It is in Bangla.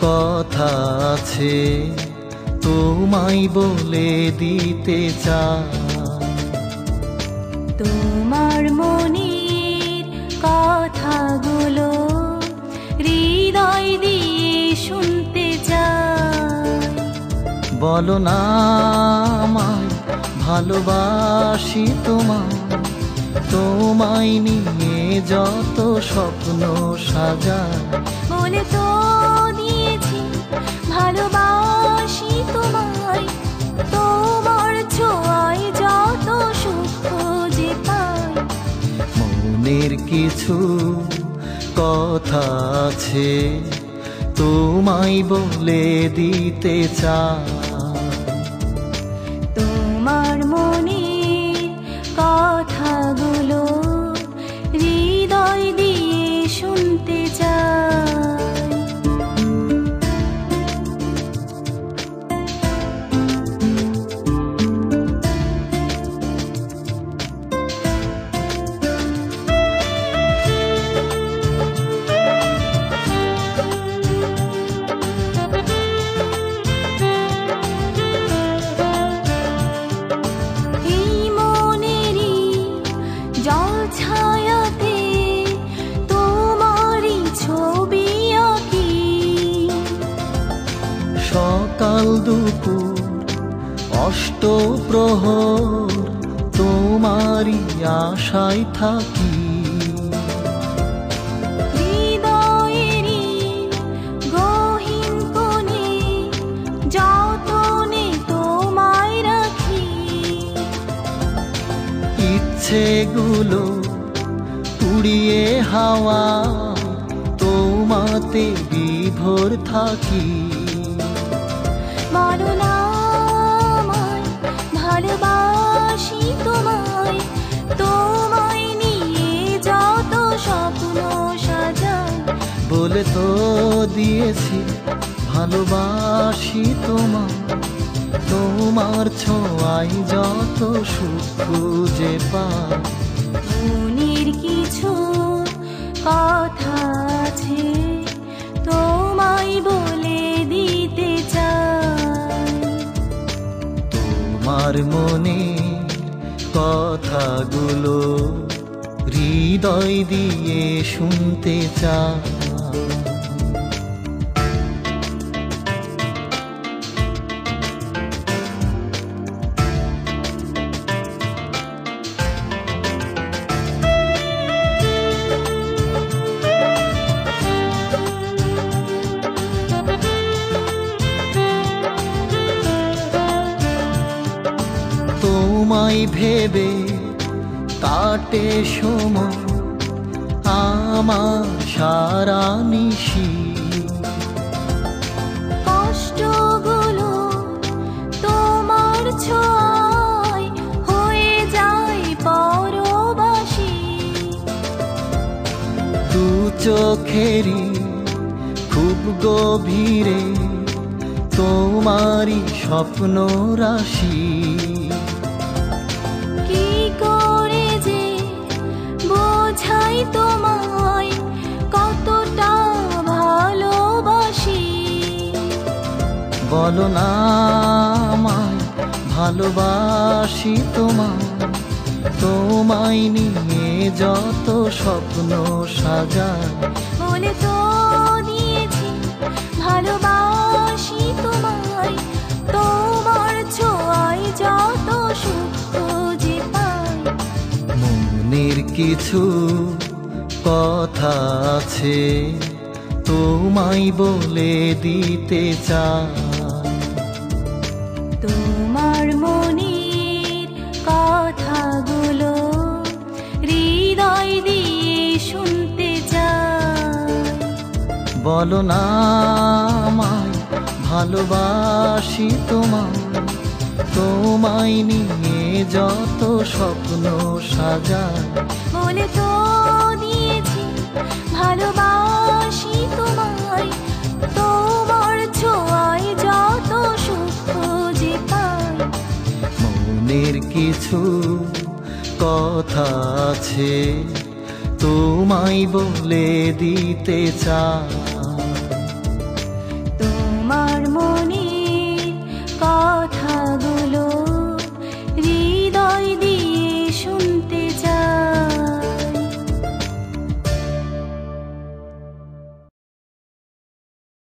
কথা আছে তোমায় বলে দিতে চাই। তোমার মনের কথাগুলো হৃদয় দিয়ে শুনতে চাই। বলো না আমায় ভালোবাসি তোমায়। তোমায় নিয়ে যত স্বপ্ন সাজায় বলে তো দিয়েছি ভালোবাসি তোমায়। তোমার ছোঁয়ায় যত সুখ খুঁজে পাই। মনের কিছু কথা আছে তোমায় বলে দিতে চাই। তোমার মনের কথাগুলো সকাল দুপুর অষ্ট প্রহর তোমারই আশায় থাকি। ইচ্ছেগুলো উড়িয়ে হাওয়া তোমাতে বিভোর থাকি। বলে তো দিয়েছি ভালোবাসি তোমায়। তোমার ছোঁয়াই যত সুখ খুঁজে মনের কিছু কথা আছে তোমায় বলে দিতে চাই। তোমার মনে কথাগুলো হৃদয় দিয়ে শুনতে চাই। তোমায় ভেবে কাটে সময় আমার সারা নিশি। কষ্টগুলো তোমার ছোঁয়ায় হয়ে যায় পরবাসী। দু চোখেরই খুব গভীরে তোমারই স্বপ্ন রাশি বলো না আমায় ভালোবাসি তোমায়। তোমায় নিয়ে যত স্বপ্ন সাজায় বলে তো দিয়েছি ভালোবাসি তোমায়। তোমার ছোঁয়ায় যত সুখ পাই। মনের কিছু কথা আছে তোমায় বলে দিতে চাই। বলো না আমায় ভালোবাসি তোমায়। তোমায় নিয়ে যত স্বপ্ন সাজায়। বলে তো দিয়েছি ভালোবাসি তোমায়। তোমার ছোঁয়ায় যত সুখ পাই। মনের কিছু কথা আছে। তোমায় বলে দিতে চা তোমার মনে কর